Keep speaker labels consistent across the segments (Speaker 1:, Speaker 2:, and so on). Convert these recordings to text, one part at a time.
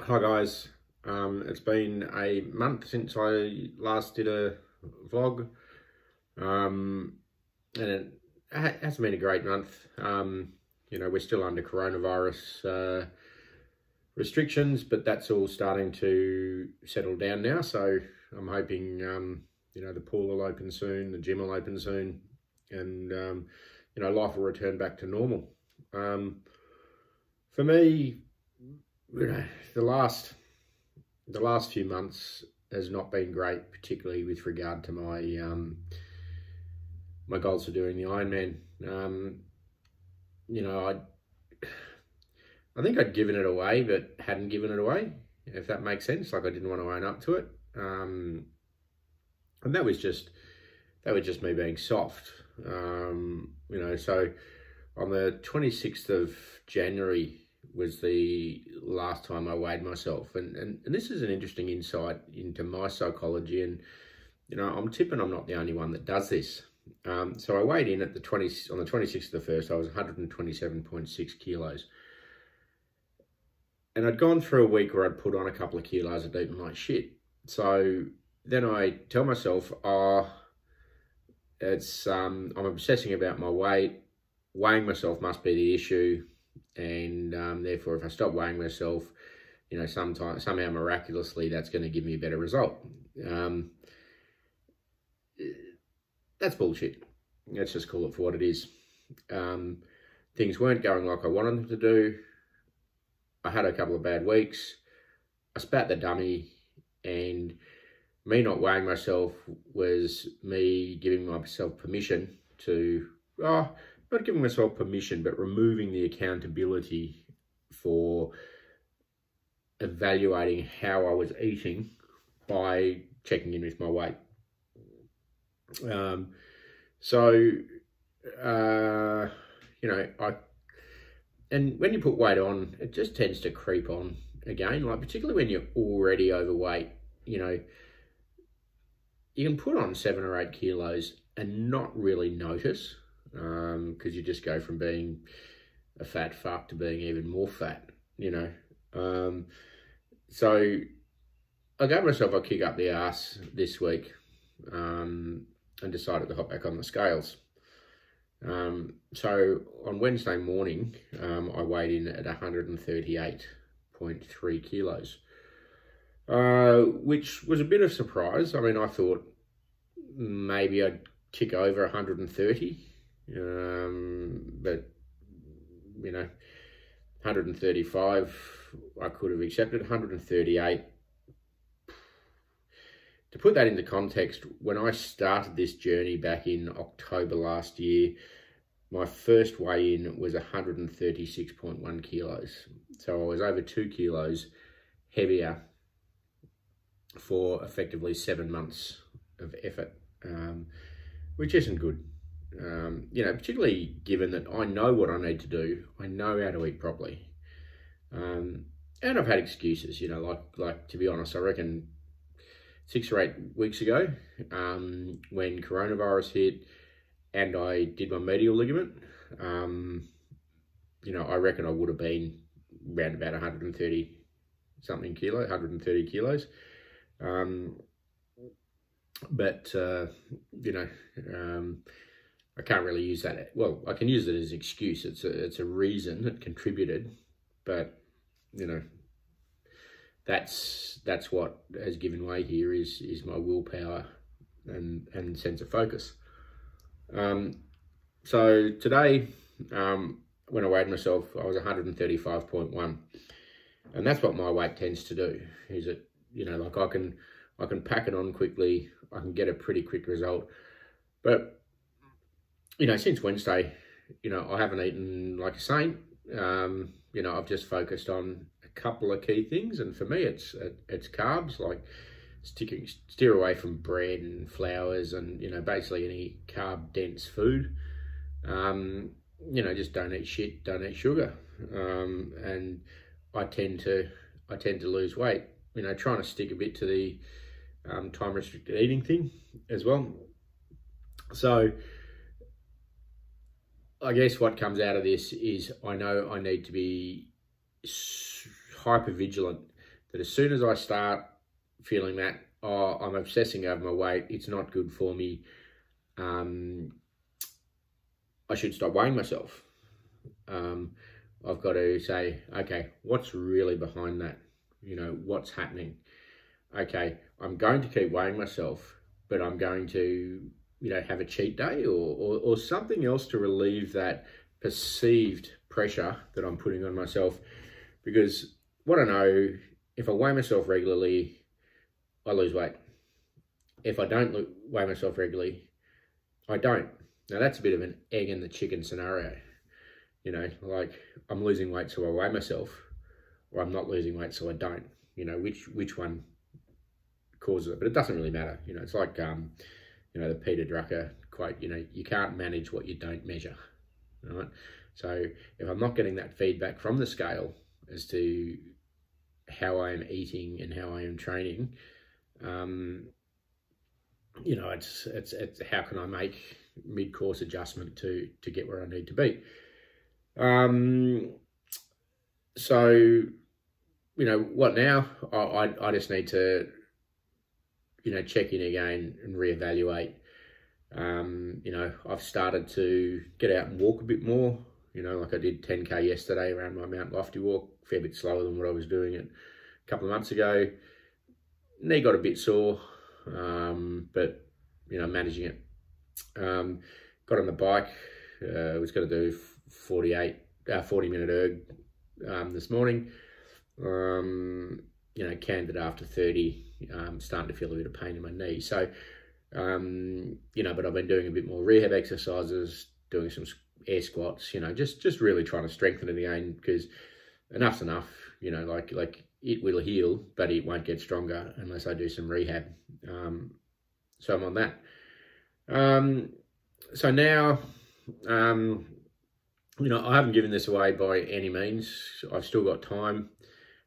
Speaker 1: Hi guys, um, it's been a month since I last did a vlog um, and it hasn't been a great month. Um, you know, we're still under coronavirus uh, restrictions, but that's all starting to settle down now. So I'm hoping, um, you know, the pool will open soon, the gym will open soon, and, um, you know, life will return back to normal. Um, for me, you know, the last the last few months has not been great, particularly with regard to my um, my goals for doing the Ironman. Um, you know, I I think I'd given it away, but hadn't given it away. If that makes sense, like I didn't want to own up to it, um, and that was just that was just me being soft. Um, you know, so on the twenty sixth of January was the last time I weighed myself. And, and, and this is an interesting insight into my psychology. And, you know, I'm tipping I'm not the only one that does this. Um, so I weighed in at the 20, on the 26th of the first, I was 127.6 kilos. And I'd gone through a week where I'd put on a couple of kilos of eaten like shit. So then I tell myself, oh, it's, um, I'm obsessing about my weight. Weighing myself must be the issue and um, therefore if I stop weighing myself, you know, sometime somehow miraculously that's going to give me a better result. Um, that's bullshit. Let's just call it for what it is. Um, things weren't going like I wanted them to do. I had a couple of bad weeks. I spat the dummy, and me not weighing myself was me giving myself permission to, oh, not giving myself permission, but removing the accountability for evaluating how I was eating by checking in with my weight. Um, so, uh, you know, I, and when you put weight on, it just tends to creep on again, like particularly when you're already overweight, you know, you can put on seven or eight kilos and not really notice because um, you just go from being a fat fuck to being even more fat, you know. Um, so I gave myself a kick up the ass this week um, and decided to hop back on the scales. Um, so on Wednesday morning, um, I weighed in at 138.3 kilos, uh, which was a bit of surprise. I mean, I thought maybe I'd kick over 130 um, but, you know, 135, I could have accepted. 138. To put that into context, when I started this journey back in October last year, my first weigh in was 136.1 kilos. So I was over two kilos heavier for effectively seven months of effort, um, which isn't good. Um, you know, particularly given that I know what I need to do, I know how to eat properly. Um, and I've had excuses, you know, like, like to be honest, I reckon six or eight weeks ago, um, when coronavirus hit and I did my medial ligament, um, you know, I reckon I would have been around about 130 something kilo, 130 kilos. Um, but, uh, you know, um, I can't really use that. Well, I can use it as excuse. It's a, it's a reason that contributed, but you know, that's that's what has given way here is is my willpower and and sense of focus. Um, so today, um, when I weighed myself, I was 135.1, and that's what my weight tends to do. Is it you know like I can I can pack it on quickly. I can get a pretty quick result, but you know, since Wednesday, you know, I haven't eaten like a saint. Um, you know, I've just focused on a couple of key things, and for me, it's it's carbs, like sticking steer away from bread and flours, and you know, basically any carb dense food. Um, you know, just don't eat shit, don't eat sugar, um, and I tend to I tend to lose weight. You know, trying to stick a bit to the um, time restricted eating thing as well. So I guess what comes out of this is I know I need to be hyper vigilant that as soon as I start feeling that, oh, I'm obsessing over my weight, it's not good for me, um, I should stop weighing myself. Um, I've got to say, okay, what's really behind that? You know, what's happening? Okay, I'm going to keep weighing myself, but I'm going to, you know, have a cheat day or, or, or something else to relieve that perceived pressure that I'm putting on myself. Because what I know, if I weigh myself regularly, I lose weight. If I don't weigh myself regularly, I don't. Now that's a bit of an egg in the chicken scenario. You know, like I'm losing weight so I weigh myself, or I'm not losing weight so I don't. You know, which which one causes it? But it doesn't really matter. You know, it's like um, you know, the Peter Drucker quote. You know, you can't manage what you don't measure. Right. So if I'm not getting that feedback from the scale as to how I am eating and how I am training, um, you know, it's, it's, it's how can I make mid-course adjustment to, to get where I need to be. Um, so, you know, what now? I, I, I just need to, you know, check in again and reevaluate. Um, you know, I've started to get out and walk a bit more. You know, like I did 10k yesterday around my Mount Lofty walk, a fair bit slower than what I was doing it a couple of months ago. Knee got a bit sore, um, but you know, managing it. Um, got on the bike. Uh, was going to do 48, uh, 40 minute erg um, this morning. Um, you know, candid after 30, um, starting to feel a bit of pain in my knee. So, um, you know, but I've been doing a bit more rehab exercises, doing some air squats, you know, just, just really trying to strengthen it again because enough's enough, you know, like, like it will heal, but it won't get stronger unless I do some rehab. Um, so I'm on that. Um, so now, um, you know, I haven't given this away by any means. I've still got time.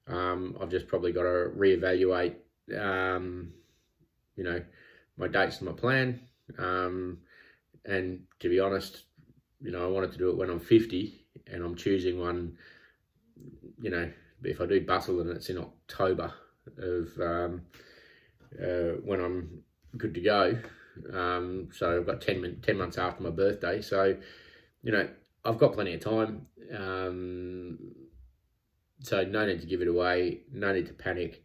Speaker 1: Um, I've just probably got to reevaluate, um, you know, my dates and my plan. Um, and to be honest, you know, I wanted to do it when I'm 50 and I'm choosing one, you know, if I do Bustle and it's in October of um, uh, when I'm good to go. Um, so I've got 10, 10 months after my birthday. So, you know, I've got plenty of time. Um, so no need to give it away. No need to panic.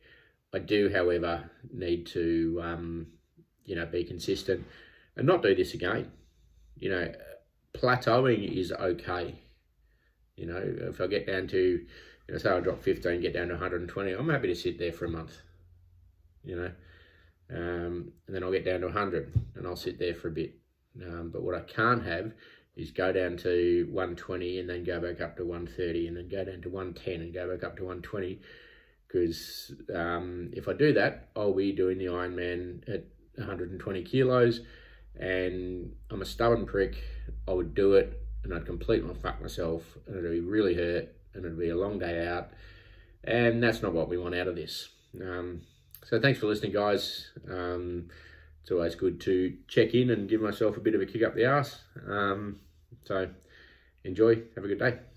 Speaker 1: I do, however, need to, um, you know, be consistent and not do this again. You know, plateauing is okay. You know, if I get down to, you know, say I drop 15, get down to 120, I'm happy to sit there for a month. You know, um, and then I'll get down to 100 and I'll sit there for a bit. Um, but what I can't have is go down to 120 and then go back up to 130 and then go down to 110 and go back up to 120 because um, if I do that, I'll be doing the Ironman at 120 kilos and I'm a stubborn prick. I would do it and I'd completely fuck myself and it'd be really hurt and it'd be a long day out and that's not what we want out of this. Um, so thanks for listening, guys. Um, it's always good to check in and give myself a bit of a kick up the ass. Um, so enjoy. Have a good day.